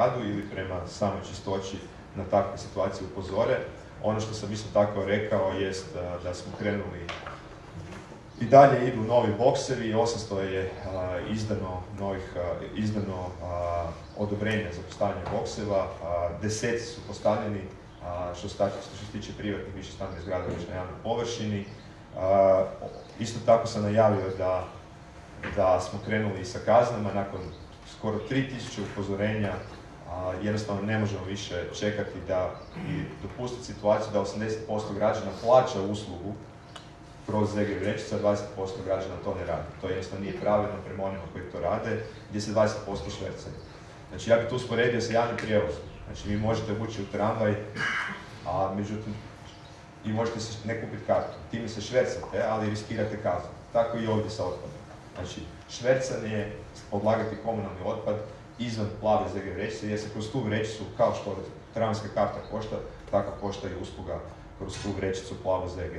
gradu ili prema samoj čistoći na takve situacije upozore. Ono što sam isto tako rekao jest da smo krenuli i dalje idu novi boksevi, 800 je izdano, novih, izdano odobrenja za postavljanje bokseva, deseci su postavljeni što, što se tiče privatnih više stambenih zgrada već na javnoj površini. Isto tako sam najavio da, da smo krenuli sa kaznama nakon skoro 3000 upozorenja jednostavno ne možemo više čekati da i dopustiti situaciju da 80% građana plaća uslugu kroz ZG vrećica, 20% građana to ne radi. To jednostavno nije pravedno prema onima koji to rade, gdje se 20% švercaju. Znači ja bih tu usporedio sa javnim prijevozom. Znači vi možete ući u tramvaj, a međutim i možete se ne kupiti kartu. Time se švercate, ali riskirate kaznu. Tako i ovdje sa otpadom. Znači, švercanje je odlagati komunalni otpad izvan plave ZG vrećice, jer se kroz tu vrećicu, kao što tramvajska karta košta, tako košta i usluga kroz tu vrećicu plavu ZG.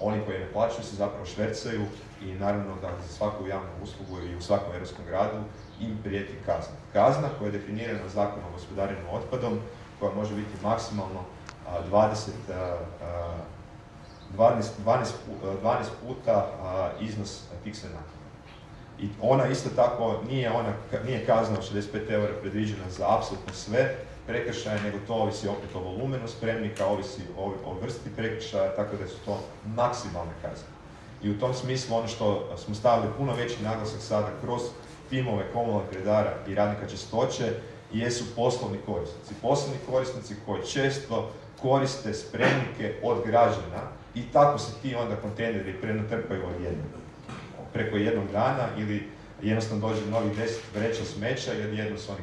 Oni koji ne plaćaju se zapravo švercaju i naravno da za svaku javnu uslugu i u svakom europskom gradu im prijeti kazna. Kazna koja je definirana zakonom o gospodarenju otpadom, koja može biti maksimalno 20, 12, 12, puta iznos fiksne naknade. I ona isto tako nije, ona, nije kazna od 65 eura predviđena za apsolutno sve prekršaje, nego to ovisi opet o volumenu spremnika, ovisi o, o vrsti prekršaja, tako da su to maksimalne kazne. I u tom smislu ono što smo stavili puno veći naglasak sada kroz timove komunalnih redara i radnika čistoće jesu poslovni korisnici. Poslovni korisnici koji često koriste spremnike od građana i tako se ti onda kontejneri prenatrpaju od jednog. Preko jednog dana ili jednostavno dođe novih deset vreća smeća i odjedno su oni